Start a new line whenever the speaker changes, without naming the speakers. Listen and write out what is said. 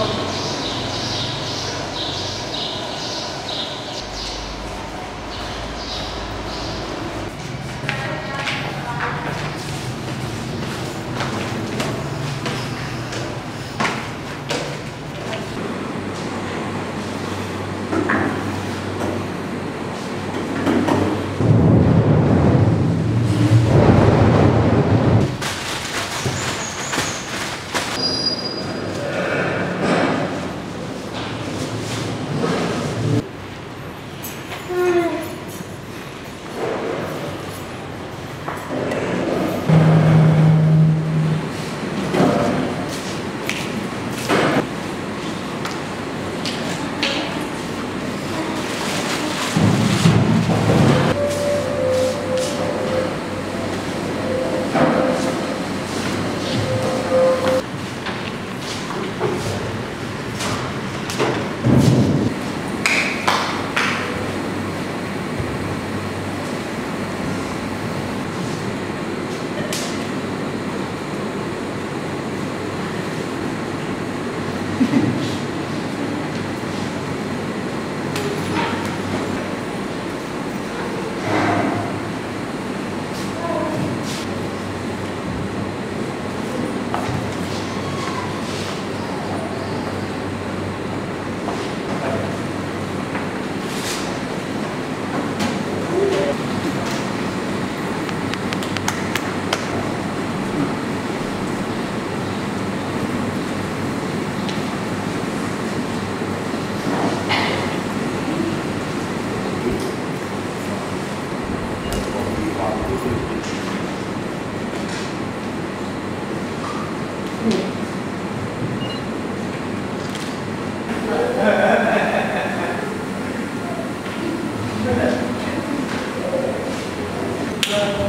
어. Thank you. Thank you.